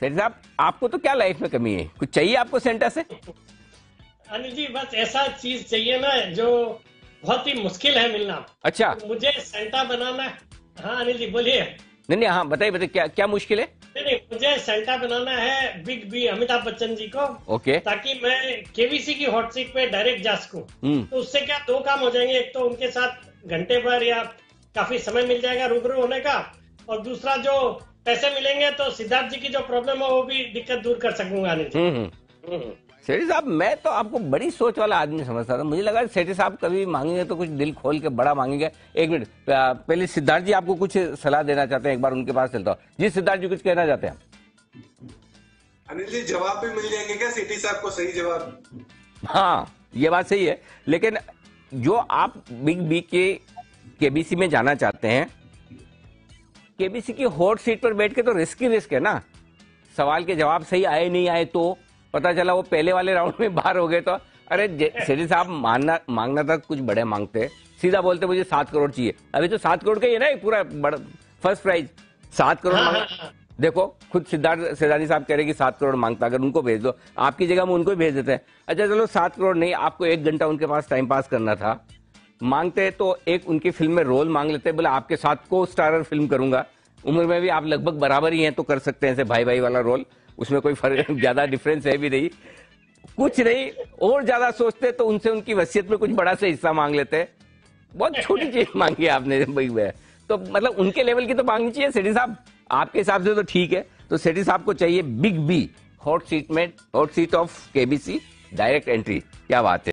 सेठ साहब आपको तो क्या लाइफ में कमी है? कुछ चाहिए आपको सेंटा से? अनिल जी बस ऐसा चीज़ चाहिए ना जो बहुत ही मुश्किल है मिलना। अच्छा। तो मुझे सेंटा बनाना है। हाँ अनिल जी बोलिए। नहीं नहीं हाँ बताइए बताइए क्या क्या मुश्किल है? नहीं नहीं मुझे सेंटा बनाना है बिग बी अमिताभ बच्चन जी को। ओके। ताकि मैं केवीसी की हॉट सीट पे डायरेक्ट जा सकूँ। हम्म। तो उससे क्या दो काम हो जाएँगे एक तो उनके साथ घंटे भर या काफ़ी समय मिल जाएगा रूबरू होने का और दूसरा जो पैसे मिलेंगे तो सिद्धार्थ जी की जो प्रॉब्लम है वो भी दिक्कत दूर कर सकूँगा अनिल जी। हम्म हम्म। हम्म। सेठी साहब मैं तो आपको बड़ी सोच वाला आदमी समझता था। मुझे लगा सेठी साहब कभी मांगेंगे तो कुछ दिल खोल के बड़ा मांगेंगे। एक मिनट पहले सिद्धार्थ जी आपको कुछ सलाह देना चाहते हैं एक बार उनके पास चलता हूँ। जी सिद्धार्थ जी कुछ कहना चाहते हैं अनिल जी जवाब भी मिल जाएँगे क्या? सिटी साहब को सही जवाब। हाँ ये बात सही है। लेकिन जो आप बिग बी के केबीसी में जाना चाहते हैं केबीसी की हॉट सीट पर बैठ के तो रिस्क ही रिस्क है ना? सवाल के जवाब सही आए नहीं आए तो? पता चला वो पहले वाले राउंड में बाहर हो गए तो? अरे सेठी साहब मानना मांगना था कुछ बड़े मांगते। सीधा बोलते मुझे सात करोड़ चाहिए। अभी तो सात करोड़ का ही है ना पूरा बड़ा फ़र्स्ट प्राइज सात करोड़ हाँ, मांग हाँ, हाँ। देखो खुद सिद्धार्थ सेदानी साहब कह रहे कि सात करोड़ माँगता अगर उनको भेज दो। आपकी जगह में उनको ही भेज देते हैं। अच्छा चलो सात करोड़ नहीं आपको एक घंटा उनके पास टाइम पास करना था। मांगते तो एक उनकी फ़िल्म में रोल मांग लेते बोले, आपके साथ को स्टारर फ़िल्म करूँगा। उम्र में भी आप लगभग बराबर ही हैं तो कर सकते हैं ऐसे भाई भाई वाला रोल। उसमें कोई फ़र्क ज़्यादा डिफरेंस है भी नहीं। कुछ नहीं, और ज़्यादा सोचते तो उनसे उनकी वसीयत में कुछ बड़ा सा हिस्सा मांग लेते बहुत छोटी चीज़ मांगी आपने, भाई तो मतलब उनके लेवल की तो मांगनी चाहिए, सेठी साहब। आपके हिसाब से तो ठीक है। तो सेठी साहब को चाहिए बिग बी हॉट सीट में hot seat of KBC direct entry क्या बात है।